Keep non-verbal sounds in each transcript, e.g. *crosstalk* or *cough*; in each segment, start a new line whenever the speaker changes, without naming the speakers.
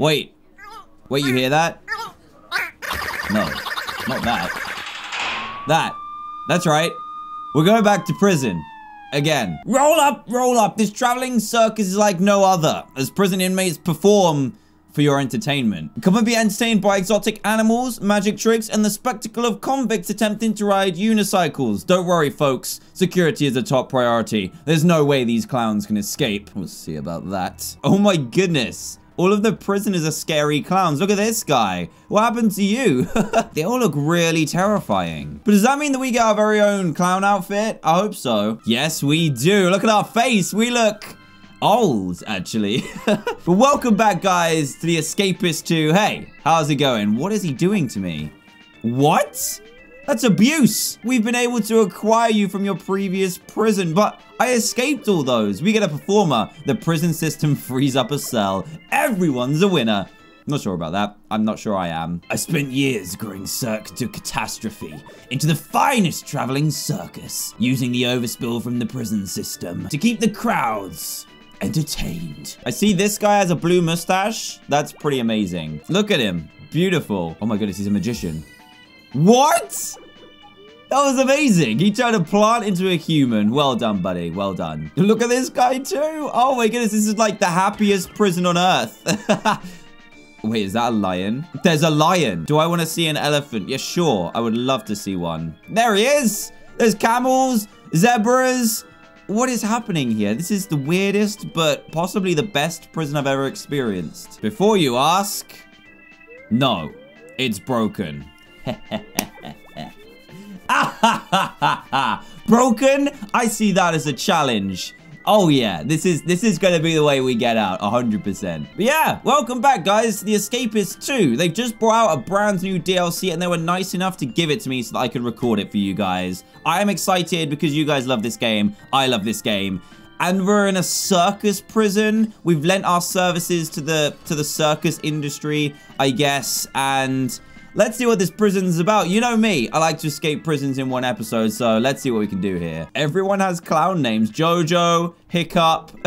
Wait. Wait, you hear that? No, not that. That. That's right. We're going back to prison. Again. Roll up, roll up. This traveling circus is like no other. As prison inmates perform for your entertainment. Come and be entertained by exotic animals, magic tricks, and the spectacle of convicts attempting to ride unicycles. Don't worry, folks. Security is a top priority. There's no way these clowns can escape. We'll see about that. Oh my goodness. All of the prisoners are scary clowns. Look at this guy. What happened to you? *laughs* they all look really terrifying. But does that mean that we get our very own clown outfit? I hope so. Yes, we do. Look at our face. We look old, actually. *laughs* but welcome back, guys, to the Escapist 2. Hey, how's it going? What is he doing to me? What? That's abuse. We've been able to acquire you from your previous prison, but I escaped all those. We get a performer. The prison system frees up a cell. Everyone's a winner. Not sure about that. I'm not sure I am. I spent years growing Cirque du Catastrophe into the finest traveling circus, using the overspill from the prison system to keep the crowds entertained. I see this guy has a blue mustache. That's pretty amazing. Look at him. Beautiful. Oh my goodness, he's a magician. What? That was amazing. He turned a plant into a human. Well done, buddy. Well done. Look at this guy too. Oh my goodness, this is like the happiest prison on earth. *laughs* Wait, is that a lion? There's a lion. Do I want to see an elephant? Yeah, sure. I would love to see one. There he is. There's camels, zebras. What is happening here? This is the weirdest, but possibly the best prison I've ever experienced. Before you ask, no, it's broken. *laughs* Broken? I see that as a challenge. Oh yeah, this is this is gonna be the way we get out, 100%. But yeah, welcome back guys The Escapist 2. They've just brought out a brand new DLC and they were nice enough to give it to me so that I could record it for you guys. I am excited because you guys love this game. I love this game. And we're in a circus prison. We've lent our services to the to the circus industry, I guess, and Let's see what this prison's about. You know me, I like to escape prisons in one episode, so let's see what we can do here. Everyone has clown names. Jojo, Hiccup, *laughs*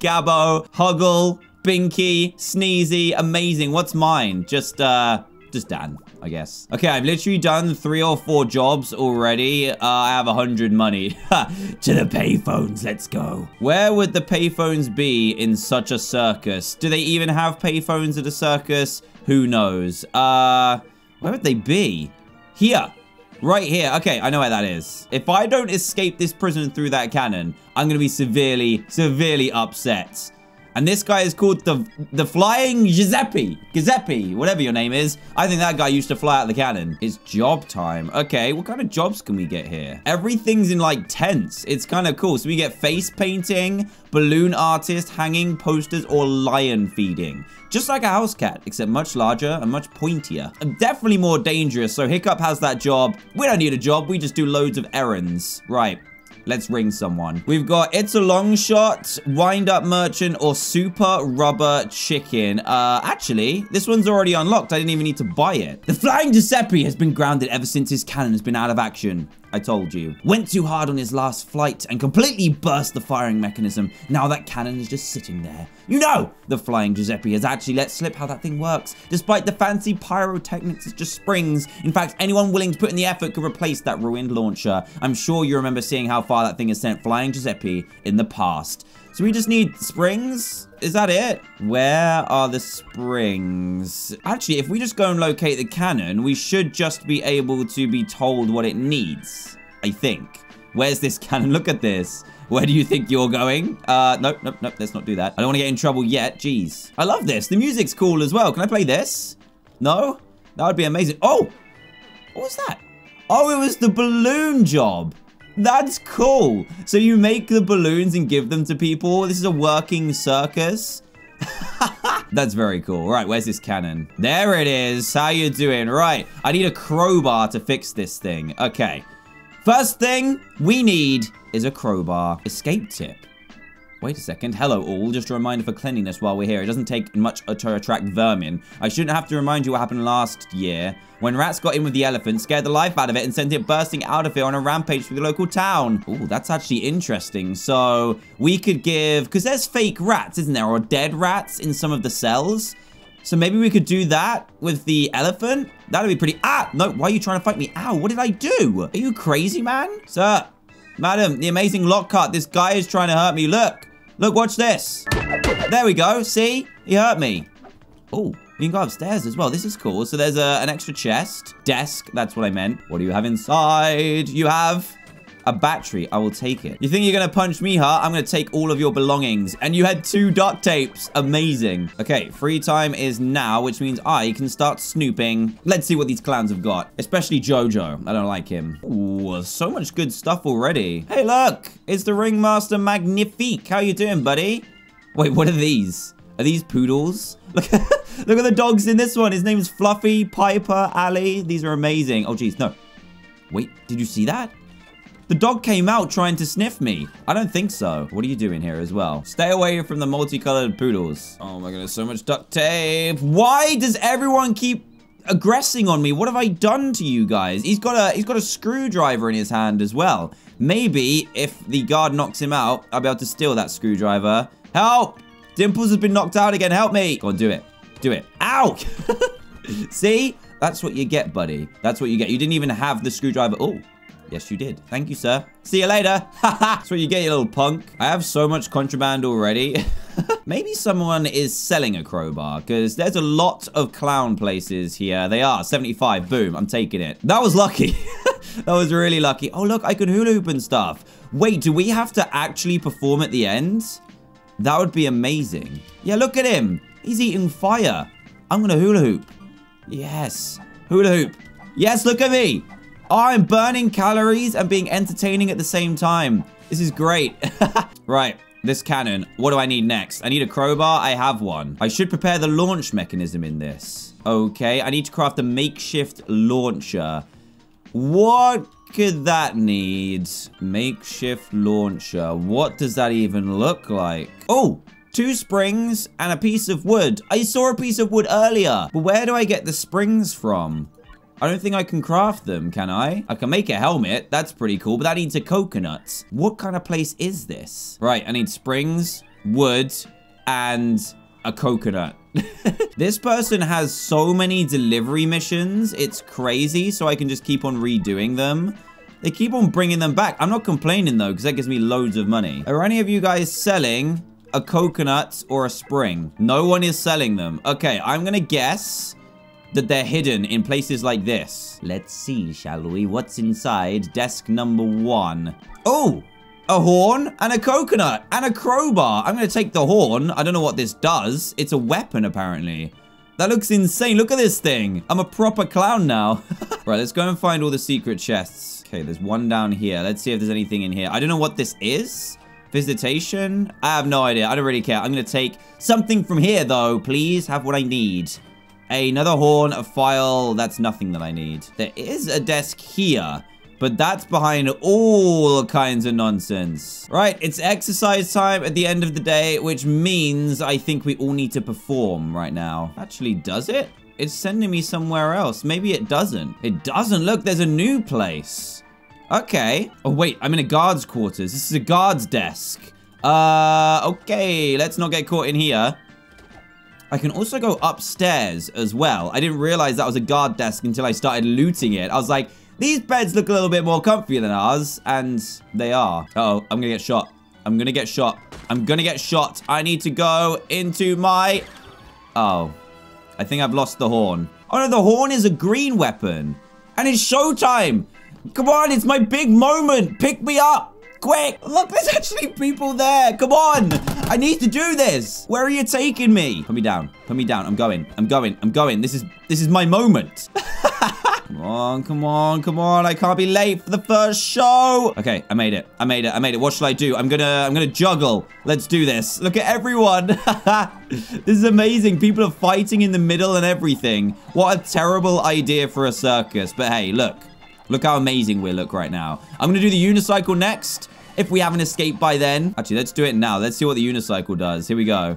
Gabbo, Huggle, Binky, Sneezy. Amazing. What's mine? Just, uh, just Dan, I guess. Okay, I've literally done three or four jobs already. Uh, I have a hundred money. *laughs* to the payphones, let's go. Where would the payphones be in such a circus? Do they even have payphones at a circus? Who knows? Uh... Where would they be? Here. Right here. Okay, I know where that is. If I don't escape this prison through that cannon, I'm going to be severely, severely upset. And this guy is called the the Flying Giuseppe. Giuseppe, whatever your name is. I think that guy used to fly out the cannon. It's job time. Okay, what kind of jobs can we get here? Everything's in like tents. It's kind of cool. So we get face painting, balloon artist, hanging posters, or lion feeding. Just like a house cat, except much larger and much pointier. And Definitely more dangerous, so Hiccup has that job. We don't need a job, we just do loads of errands. Right. Let's ring someone. We've got It's a Long Shot, Wind Up Merchant, or Super Rubber Chicken. Uh, actually, this one's already unlocked. I didn't even need to buy it. The Flying Giuseppe has been grounded ever since his cannon has been out of action. I told you. Went too hard on his last flight and completely burst the firing mechanism. Now that cannon is just sitting there. You know, the Flying Giuseppe has actually let slip how that thing works. Despite the fancy pyrotechnics, it's just springs. In fact, anyone willing to put in the effort could replace that ruined launcher. I'm sure you remember seeing how far that thing has sent Flying Giuseppe in the past. So we just need springs? Is that it? Where are the springs? Actually, if we just go and locate the cannon, we should just be able to be told what it needs. I think. Where's this cannon? *laughs* Look at this. Where do you think you're going? Uh, nope, nope, nope, let's not do that. I don't want to get in trouble yet. Jeez. I love this. The music's cool as well. Can I play this? No? That would be amazing. Oh! What was that? Oh, it was the balloon job. That's cool. So you make the balloons and give them to people. This is a working circus. *laughs* That's very cool. Right, where's this cannon? There it is. How you doing? Right, I need a crowbar to fix this thing. Okay. First thing we need is a crowbar. Escape tip. Wait a second. Hello, all. Just a reminder for cleanliness while we're here. It doesn't take much to attract vermin. I shouldn't have to remind you what happened last year. When rats got in with the elephant, scared the life out of it, and sent it bursting out of here on a rampage through the local town. Ooh, that's actually interesting. So, we could give... Because there's fake rats, isn't there? Or dead rats in some of the cells. So maybe we could do that with the elephant? That'd be pretty... Ah! No, why are you trying to fight me? Ow, what did I do? Are you crazy, man? Sir, madam, the amazing Lockhart. This guy is trying to hurt me. Look. Look, watch this. There we go. See? He hurt me. Oh, you can go upstairs as well. This is cool. So there's a, an extra chest. Desk. That's what I meant. What do you have inside? You have a battery. I will take it. You think you're going to punch me, huh? I'm going to take all of your belongings. And you had two duct tapes. Amazing. Okay, free time is now, which means I can start snooping. Let's see what these clowns have got. Especially Jojo. I don't like him. Ooh, so much good stuff already. Hey, look. It's the Ringmaster Magnifique. How you doing, buddy? Wait, what are these? Are these poodles? *laughs* Look, look at the dogs in this one. His name is Fluffy, Piper, Ali. These are amazing. Oh, geez, no. Wait, did you see that? The dog came out trying to sniff me. I don't think so. What are you doing here as well? Stay away from the multicolored poodles. Oh my goodness, so much duct tape. Why does everyone keep aggressing on me? What have I done to you guys? He's got a he's got a screwdriver in his hand as well. Maybe if the guard knocks him out, I'll be able to steal that screwdriver. Help! Dimples has been knocked out again. Help me. Go on, do it. Do it. Ow! *laughs* See? That's what you get, buddy. That's what you get. You didn't even have the screwdriver. Oh, yes, you did. Thank you, sir. See you later. *laughs* That's what you get, you little punk. I have so much contraband already. *laughs* Maybe someone is selling a crowbar because there's a lot of clown places here. They are. 75. Boom. I'm taking it. That was lucky. *laughs* that was really lucky. Oh, look. I can hula hoop and stuff. Wait, do we have to actually perform at the end? That would be amazing. Yeah, look at him. He's eating fire. I'm going to hula hoop. Yes. Hula hoop. Yes, look at me. I'm burning calories and being entertaining at the same time. This is great. *laughs* right. This cannon. What do I need next? I need a crowbar. I have one. I should prepare the launch mechanism in this. Okay. I need to craft a makeshift launcher. What could that need? Makeshift launcher. What does that even look like? Oh, two springs and a piece of wood. I saw a piece of wood earlier, but where do I get the springs from? I don't think I can craft them, can I? I can make a helmet. That's pretty cool, but that needs a coconut. What kind of place is this? Right, I need springs, wood, and a coconut. *laughs* this person has so many delivery missions. It's crazy, so I can just keep on redoing them. They keep on bringing them back. I'm not complaining, though, because that gives me loads of money. Are any of you guys selling a coconut or a spring? No one is selling them. Okay, I'm going to guess that they're hidden in places like this. Let's see, shall we? What's inside desk number one? Oh, a horn and a coconut and a crowbar. I'm going to take the horn. I don't know what this does. It's a weapon, apparently. That looks insane. Look at this thing. I'm a proper clown now. *laughs* right, let's go and find all the secret chests. Okay, there's one down here. Let's see if there's anything in here. I don't know what this is. Visitation? I have no idea. I don't really care. I'm going to take something from here, though. Please have what I need. Another horn, a file. That's nothing that I need. There is a desk here. But that's behind all kinds of nonsense. Right, it's exercise time at the end of the day, which means I think we all need to perform right now. Actually, does it? It's sending me somewhere else. Maybe it doesn't. It doesn't. Look, there's a new place. Okay. Oh, wait. I'm in a guard's quarters. This is a guard's desk. Uh, okay. Let's not get caught in here. I can also go upstairs as well. I didn't realize that was a guard desk until I started looting it. I was like, these beds look a little bit more comfy than ours. And they are. Uh oh I'm going to get shot. I'm going to get shot. I'm going to get shot. I need to go into my... Oh. I think I've lost the horn. Oh no, the horn is a green weapon. And it's showtime. Come on, it's my big moment. Pick me up. Quick. Look, there's actually people there. Come on. I need to do this. Where are you taking me? Put me down. Put me down. I'm going. I'm going. I'm going. This is this is my moment. *laughs* come on, come on, come on. I can't be late for the first show. Okay, I made it. I made it. I made it. What should I do? I'm gonna I'm gonna juggle. Let's do this. Look at everyone. *laughs* this is amazing. People are fighting in the middle and everything. What a terrible idea for a circus. But hey, look. Look how amazing we look right now. I'm going to do the unicycle next. If we haven't escaped by then. Actually, let's do it now. Let's see what the unicycle does. Here we go.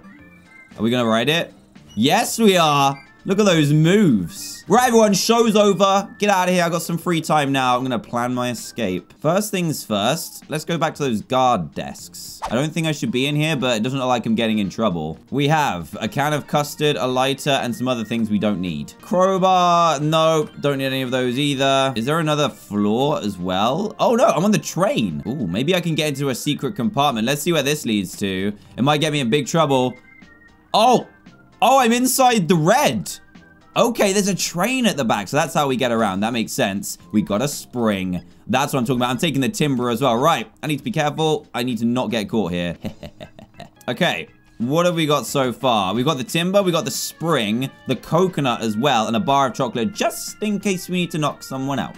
Are we going to ride it? Yes, we are. Look at those moves. Right, everyone, show's over. Get out of here. I got some free time now. I'm going to plan my escape. First things first, let's go back to those guard desks. I don't think I should be in here, but it doesn't look like I'm getting in trouble. We have a can of custard, a lighter, and some other things we don't need. Crowbar, no, don't need any of those either. Is there another floor as well? Oh, no, I'm on the train. Ooh, maybe I can get into a secret compartment. Let's see where this leads to. It might get me in big trouble. Oh, oh, I'm inside the red. Okay, there's a train at the back, so that's how we get around. That makes sense. We got a spring. That's what I'm talking about. I'm taking the timber as well. Right, I need to be careful. I need to not get caught here. *laughs* okay, what have we got so far? We've got the timber, we've got the spring, the coconut as well, and a bar of chocolate just in case we need to knock someone out.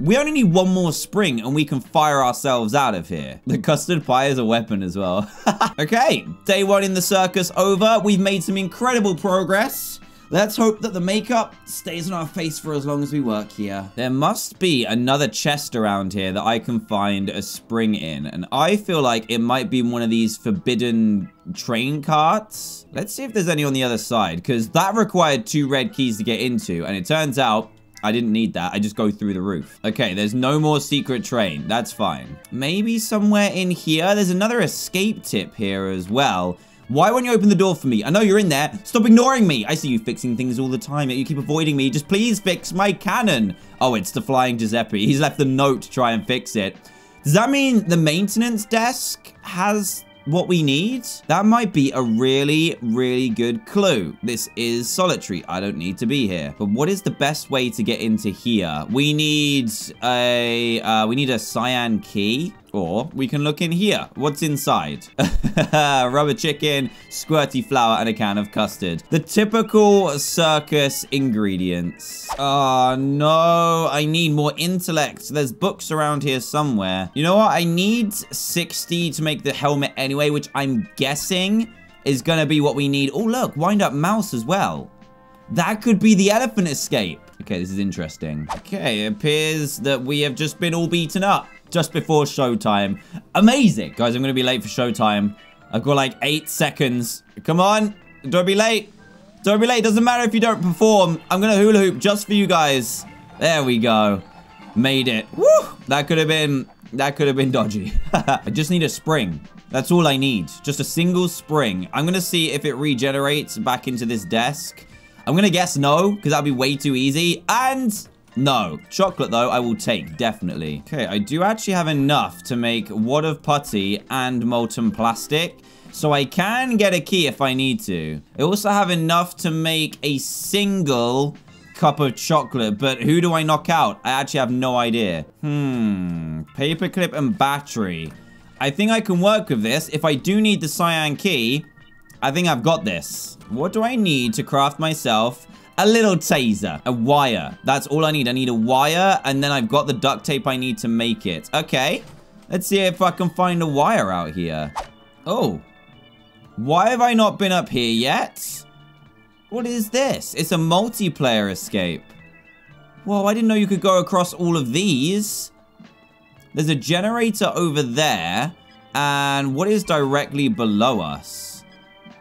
We only need one more spring and we can fire ourselves out of here. The custard pie is a weapon as well. *laughs* okay, day one in the circus over. We've made some incredible progress. Let's hope that the makeup stays on our face for as long as we work here. There must be another chest around here that I can find a spring in. And I feel like it might be one of these forbidden train carts. Let's see if there's any on the other side. Because that required two red keys to get into. And it turns out I didn't need that. I just go through the roof. Okay, there's no more secret train. That's fine. Maybe somewhere in here. There's another escape tip here as well. Why won't you open the door for me? I know you're in there. Stop ignoring me. I see you fixing things all the time, you keep avoiding me. Just please fix my cannon. Oh, it's the flying Giuseppe. He's left a note to try and fix it. Does that mean the maintenance desk has what we need? That might be a really, really good clue. This is solitary. I don't need to be here. But what is the best way to get into here? We need a, uh, we need a cyan key. Or we can look in here. What's inside? *laughs* Rubber chicken, squirty flour, and a can of custard. The typical circus ingredients. Oh, no. I need more intellect. There's books around here somewhere. You know what? I need 60 to make the helmet anyway, which I'm guessing is going to be what we need. Oh, look. Wind up mouse as well. That could be the elephant escape. Okay, this is interesting. Okay, it appears that we have just been all beaten up just before showtime. Amazing. Guys, I'm going to be late for showtime. I've got like eight seconds. Come on. Don't be late. Don't be late. Doesn't matter if you don't perform. I'm going to hula hoop just for you guys. There we go. Made it. Woo! That could have been, that could have been dodgy. *laughs* I just need a spring. That's all I need. Just a single spring. I'm going to see if it regenerates back into this desk. I'm going to guess no, because that'd be way too easy. And no. Chocolate, though, I will take, definitely. Okay, I do actually have enough to make wad of putty and molten plastic. So I can get a key if I need to. I also have enough to make a single cup of chocolate, but who do I knock out? I actually have no idea. Hmm, paperclip and battery. I think I can work with this. If I do need the cyan key, I think I've got this. What do I need to craft myself a little taser, a wire. That's all I need. I need a wire, and then I've got the duct tape I need to make it. Okay, let's see if I can find a wire out here. Oh, why have I not been up here yet? What is this? It's a multiplayer escape. Whoa, I didn't know you could go across all of these. There's a generator over there. And what is directly below us?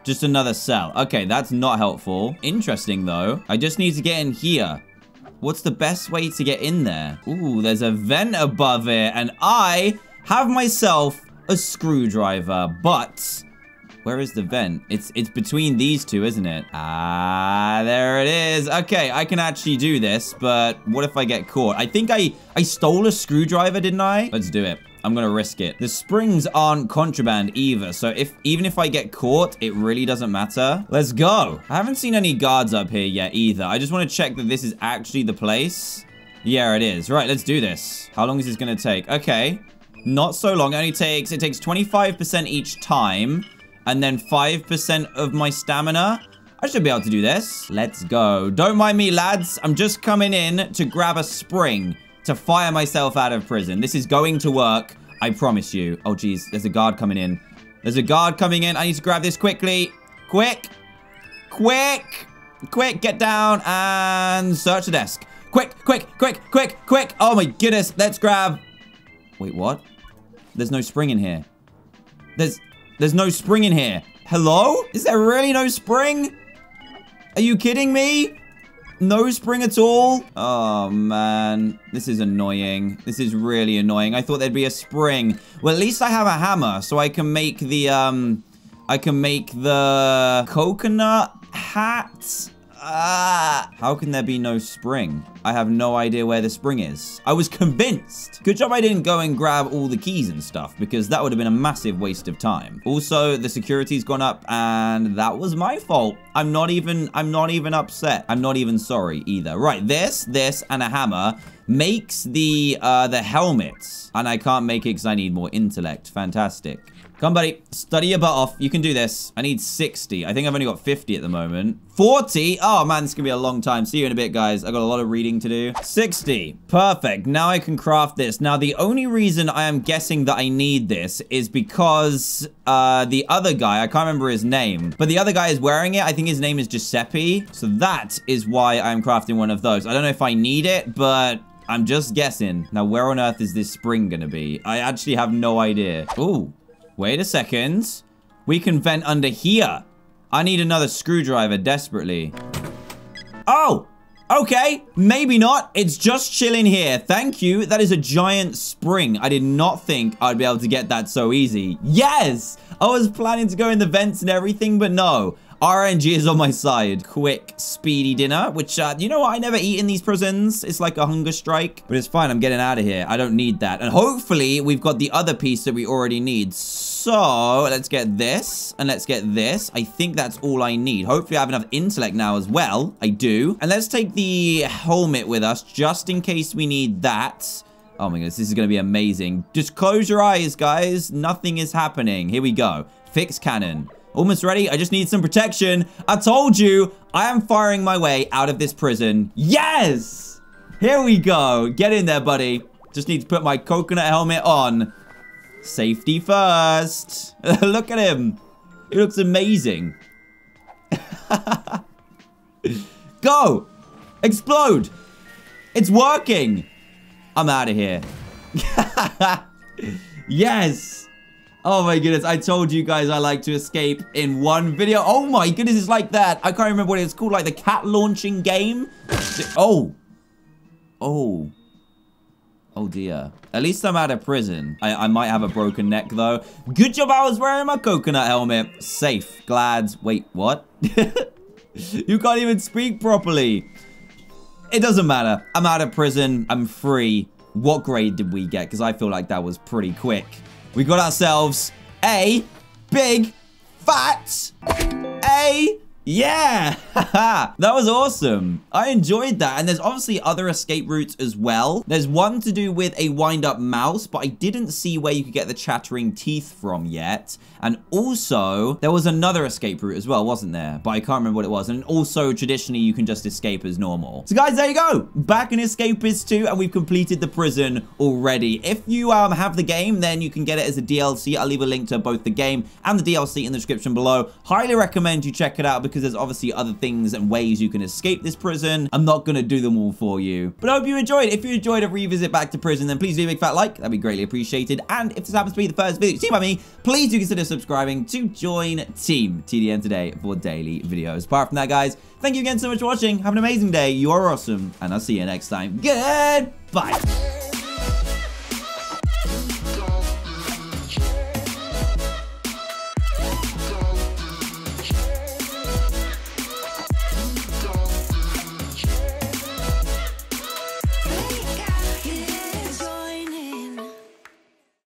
Just another cell. Okay, that's not helpful. Interesting, though. I just need to get in here. What's the best way to get in there? Ooh, there's a vent above it. And I have myself a screwdriver. But where is the vent? It's it's between these two, isn't it? Ah, there it is. Okay, I can actually do this, but what if I get caught? I think I, I stole a screwdriver, didn't I? Let's do it. I'm gonna risk it. The springs aren't contraband either, so if even if I get caught, it really doesn't matter. Let's go. I haven't seen any guards up here yet either. I just want to check that this is actually the place. Yeah, it is. Right, let's do this. How long is this gonna take? Okay. Not so long. It only takes, it takes 25% each time, and then 5% of my stamina. I should be able to do this. Let's go. Don't mind me, lads. I'm just coming in to grab a spring to fire myself out of prison. This is going to work. I promise you. Oh, geez. There's a guard coming in. There's a guard coming in. I need to grab this quickly. Quick. Quick. Quick. Get down and search the desk. Quick, quick, quick, quick, quick. Oh, my goodness. Let's grab... Wait, what? There's no spring in here. There's... There's no spring in here. Hello? Is there really no spring? Are you kidding me? No spring at all? Oh, man. This is annoying. This is really annoying. I thought there'd be a spring. Well, at least I have a hammer, so I can make the, um... I can make the coconut hat. Ah, how can there be no spring? I have no idea where the spring is. I was convinced. Good job I didn't go and grab all the keys and stuff because that would have been a massive waste of time. Also, the security's gone up and that was my fault. I'm not even, I'm not even upset. I'm not even sorry either. Right, this, this, and a hammer makes the, uh, the helmets. And I can't make it because I need more intellect. Fantastic. Come, buddy. Study your butt off. You can do this. I need 60. I think I've only got 50 at the moment. 40? Oh, man, this is going to be a long time. See you in a bit, guys. i got a lot of reading to do. 60. Perfect. Now I can craft this. Now, the only reason I am guessing that I need this is because uh, the other guy, I can't remember his name, but the other guy is wearing it. I think his name is Giuseppe. So that is why I'm crafting one of those. I don't know if I need it, but I'm just guessing. Now, where on earth is this spring to be? I actually have no idea. Ooh. Wait a second. We can vent under here. I need another screwdriver desperately. Oh, okay. Maybe not. It's just chilling here. Thank you. That is a giant spring. I did not think I'd be able to get that so easy. Yes! I was planning to go in the vents and everything, but no. RNG is on my side. Quick, speedy dinner, which, uh, you know what? I never eat in these prisons. It's like a hunger strike, but it's fine. I'm getting out of here. I don't need that. And hopefully, we've got the other piece that we already need. So, let's get this, and let's get this. I think that's all I need. Hopefully, I have enough intellect now as well. I do. And let's take the helmet with us, just in case we need that. Oh my goodness, this is going to be amazing. Just close your eyes, guys. Nothing is happening. Here we go. Fix cannon. Almost ready. I just need some protection. I told you, I am firing my way out of this prison. Yes! Here we go. Get in there, buddy. Just need to put my coconut helmet on. Safety first. *laughs* Look at him. He looks amazing. *laughs* Go! Explode! It's working! I'm out of here. *laughs* yes! Oh my goodness, I told you guys I like to escape in one video. Oh my goodness, it's like that. I can't remember what it's called, like the cat launching game. Oh. Oh. Oh dear. At least I'm out of prison. I, I might have a broken neck though. Good job I was wearing my coconut helmet. Safe. Glad. Wait, what? *laughs* you can't even speak properly. It doesn't matter. I'm out of prison. I'm free. What grade did we get? Because I feel like that was pretty quick we got ourselves a big fat yeah! *laughs* that was awesome. I enjoyed that. And there's obviously other escape routes as well. There's one to do with a wind-up mouse, but I didn't see where you could get the chattering teeth from yet. And also, there was another escape route as well, wasn't there? But I can't remember what it was. And also, traditionally, you can just escape as normal. So guys, there you go. Back in Escapist 2, and we've completed the prison already. If you um, have the game, then you can get it as a DLC. I'll leave a link to both the game and the DLC in the description below. Highly recommend you check it out because there's obviously other things and ways you can escape this prison. I'm not going to do them all for you. But I hope you enjoyed. If you enjoyed a revisit back to prison, then please do a big fat like. That'd be greatly appreciated. And if this happens to be the first video seen by me, please do consider subscribing to join Team TDM today for daily videos. Apart from that, guys, thank you again so much for watching. Have an amazing day. You are awesome. And I'll see you next time. Goodbye.